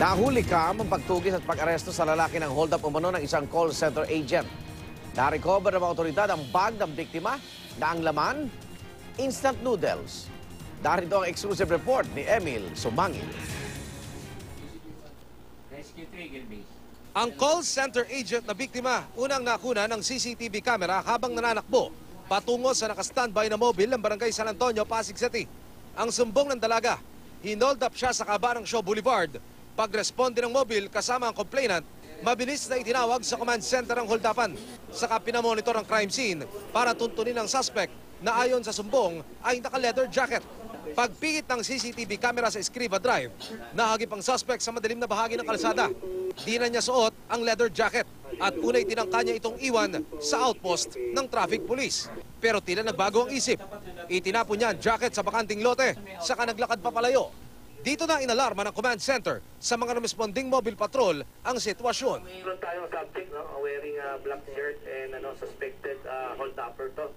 Nahuli ka ang pagtugis at pag-aresto sa lalaki ng hold-up umano ng isang call center agent. Na-recover ng mga ang bag ng biktima na ang laman, instant noodles. Darito ang exclusive report ni Emil Sumangil. Ang call center agent na biktima unang nakuna ng CCTV camera habang nananakbo patungo sa nakastandby na mobile ng Barangay San Antonio, Pasig City. Ang sumbong ng dalaga, hinold up siya sa kaba ng Shaw Boulevard. Pag-responde ng mobile kasama ang complainant, mabilis na itinawag sa command center ang holdapan. Saka pinamonitor ang crime scene para tuntunin ang suspect na ayon sa sumbong ay naka-leather jacket. Pagpihit ng CCTV camera sa Escriva Drive, nahagip ang suspect sa madilim na bahagi ng kalsada. Di na niya suot ang leather jacket at unay tinangka niya itong iwan sa outpost ng traffic police. Pero tila nagbago ang isip. Itinapon niya ang jacket sa bakanting lote, saka naglakad papalayo. Dito na inalarma ng command center sa mga responding mobile patrol ang sitwasyon. Meron tayong subject no, wearing a black shirt and ano suspected uh, hold-upper to.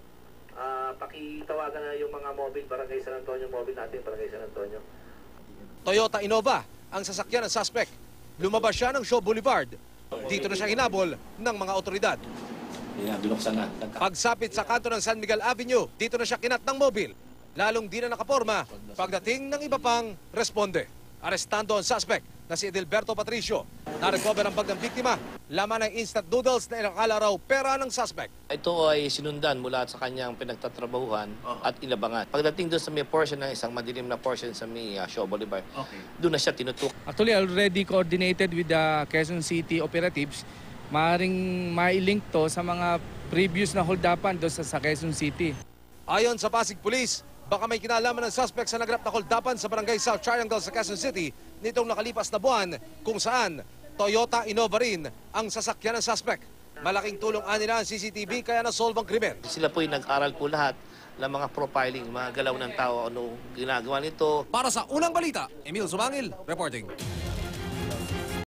Ah, pakitawagan na yung mga mobile barangay San Antonio, mobile natin barangay San Antonio. Toyota Innova ang sasakyan ng suspect. Lumabas siya ng Shaw Boulevard. Dito na siya hinabol ng mga otoridad. Pagsapit sa kanto ng San Miguel Avenue, dito na siya kinat ng mobil. Lalong di na nakaporma pagdating ng iba pang responde. Arestando ang suspect na si Edilberto Patricio. Na-recover ang bag ng biktima. Laman ng instant noodles na inakala raw pera ng suspect. Ito ay sinundan mula sa kanyang pinagtatrabahuhan at inabangan. Pagdating doon sa may portion ng isang madilim na portion sa may uh, Shaw Boulevard, doon na siya tinutok. Actually, already coordinated with the Quezon City operatives. Maaring mailink to sa mga previous na hold-upan doon sa, sa Quezon City. Ayon sa Pasig Police, baka may kinalaman ng suspect sa nagrap na holdapan sa barangay South Triangle sa Quezon City nitong nakalipas na buwan kung saan Toyota Innova rin ang sasakyan ng suspect. Malaking tulong anila ang CCTV kaya nasolve ang krimen. Sila po ay nag-aral po lahat ng mga profiling, mga galaw ng tao, ano ginagawa nito, Para sa unang balita, Emil Sumangil, reporting.